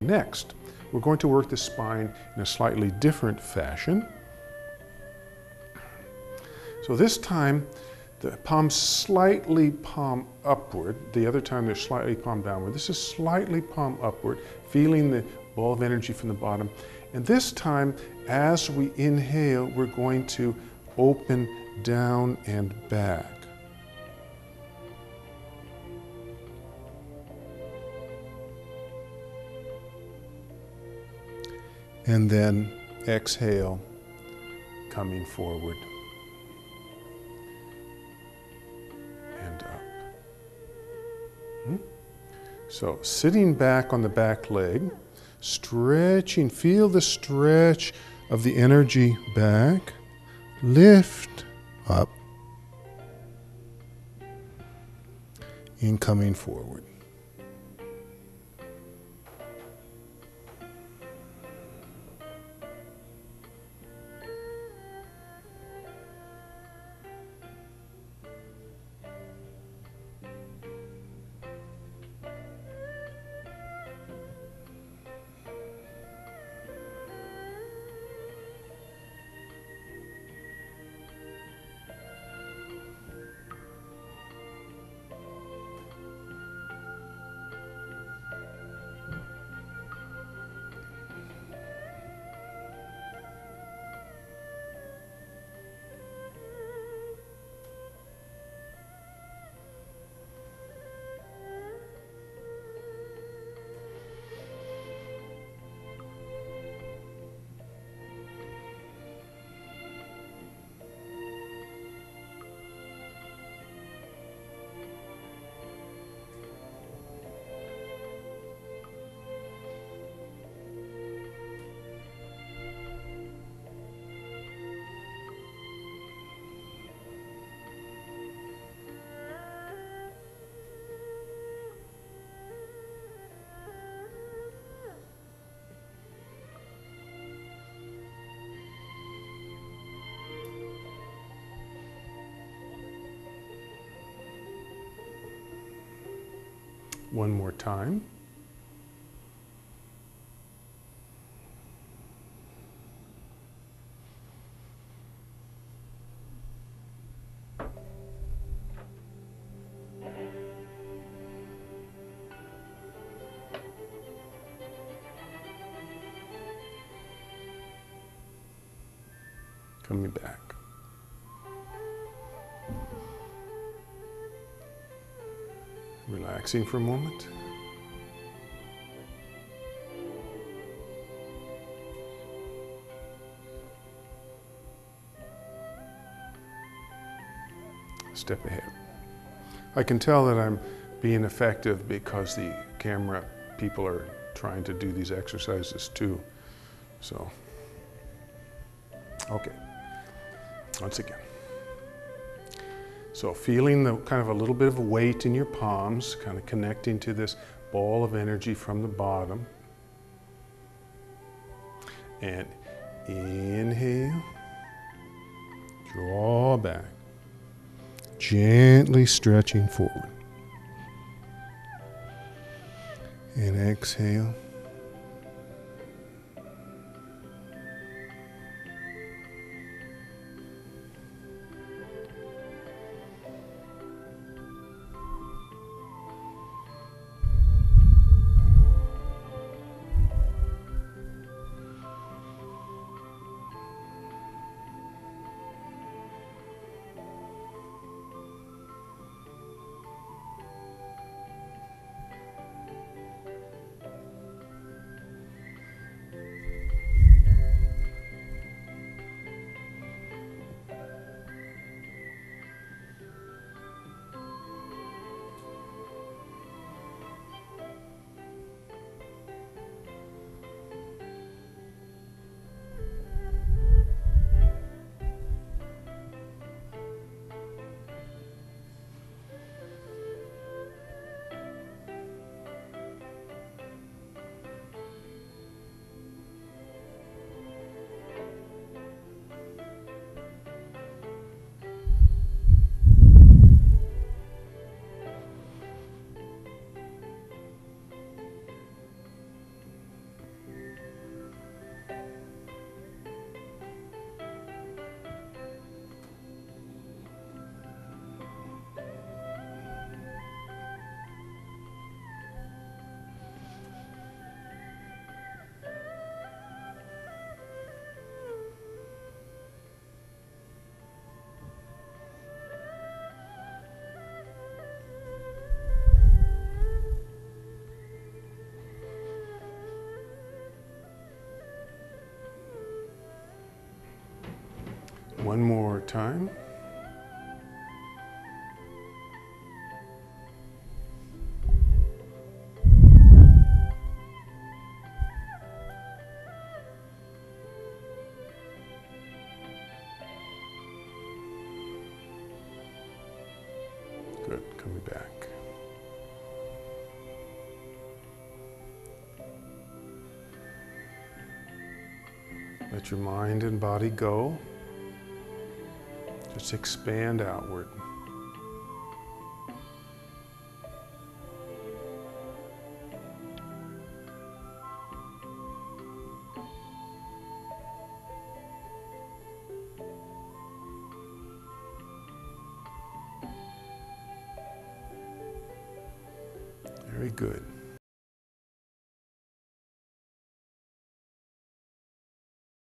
Next, we're going to work the spine in a slightly different fashion. So this time, the palms slightly palm upward. The other time they're slightly palm downward. This is slightly palm upward, feeling the ball of energy from the bottom. And this time, as we inhale, we're going to open down and back. And then exhale, coming forward and up. Hmm? So, sitting back on the back leg, stretching, feel the stretch of the energy back, lift up, and coming forward. One more time. Coming back. Relaxing for a moment. Step ahead. I can tell that I'm being effective because the camera people are trying to do these exercises too. So, okay. Once again. So feeling the kind of a little bit of weight in your palms, kind of connecting to this ball of energy from the bottom. And inhale, draw back, gently stretching forward. And exhale. Time. Good, coming back. Let your mind and body go. Just expand outward. Very good.